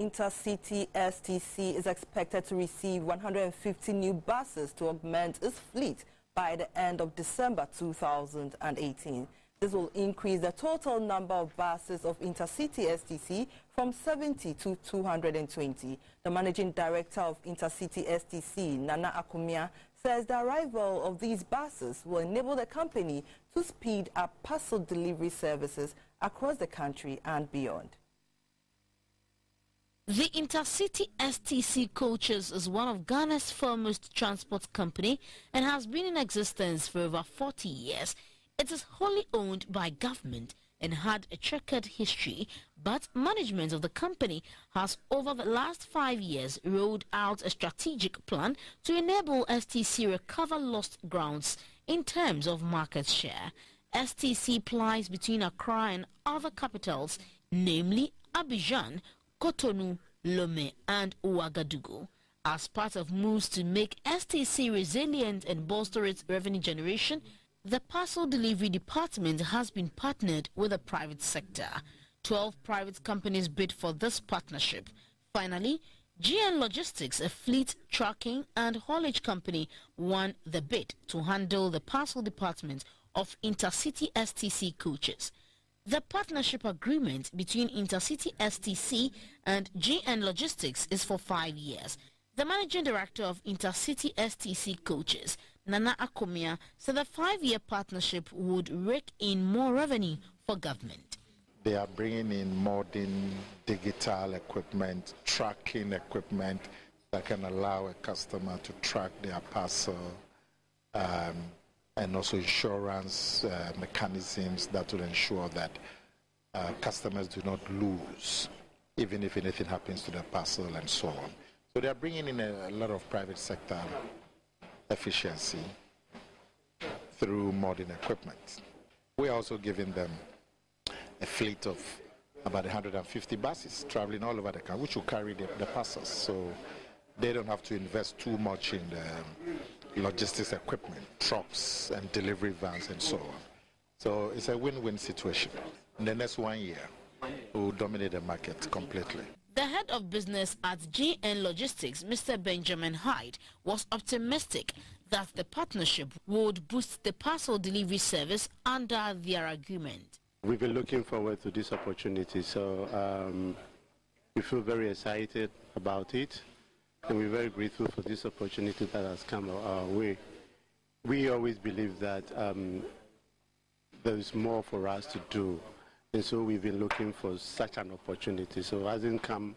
Intercity STC is expected to receive 150 new buses to augment its fleet by the end of December 2018. This will increase the total number of buses of Intercity STC from 70 to 220. The managing director of Intercity STC, Nana Akomea, says the arrival of these buses will enable the company to speed up parcel delivery services across the country and beyond. The Intercity STC Coaches is one of Ghana's foremost transport company and has been in existence for over 40 years. It is wholly owned by government and had a checkered history, but management of the company has over the last five years rolled out a strategic plan to enable STC recover lost grounds in terms of market share. STC plies between Accra and other capitals, namely Abidjan, Cotonou, Lomé, and Ouagadougou. As part of moves to make STC resilient and bolster its revenue generation, the parcel delivery department has been partnered with the private sector. 12 private companies bid for this partnership. Finally, GN Logistics, a fleet tracking and haulage company, won the bid to handle the parcel department of Intercity STC coaches. The partnership agreement between Intercity STC and GN Logistics is for five years. The managing director of Intercity STC Coaches, Nana Akomea, said the five-year partnership would rake in more revenue for government. They are bringing in modern digital equipment, tracking equipment that can allow a customer to track their parcel um, and also insurance uh, mechanisms that will ensure that uh, customers do not lose, even if anything happens to their parcel and so on. So they are bringing in a, a lot of private sector efficiency through modern equipment. We are also giving them a fleet of about 150 buses traveling all over the country, which will carry the, the parcels. So they don't have to invest too much in the logistics equipment, trucks and delivery vans and so on. So it's a win-win situation. In the next one year, we will dominate the market completely. The head of business at GN Logistics, Mr. Benjamin Hyde, was optimistic that the partnership would boost the parcel delivery service under their agreement. We've been looking forward to this opportunity, so um, we feel very excited about it. And we're very grateful for this opportunity that has come our way. We always believe that um, there is more for us to do. And so we've been looking for such an opportunity. So it hasn't come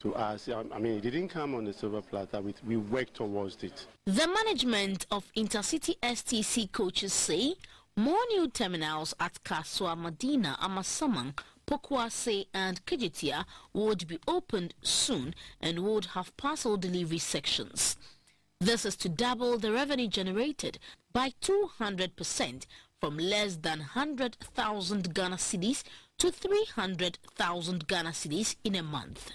to us. I mean, it didn't come on the silver platter. We, we worked towards it. The management of Intercity STC coaches say more new terminals at Kasoa, Medina, Amasaman, Pokuase and Kejetia would be opened soon and would have parcel delivery sections. This is to double the revenue generated by 200% from less than 100,000 Ghana cedis to 300,000 Ghana cedis in a month.